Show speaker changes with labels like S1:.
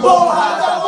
S1: Porra da porra!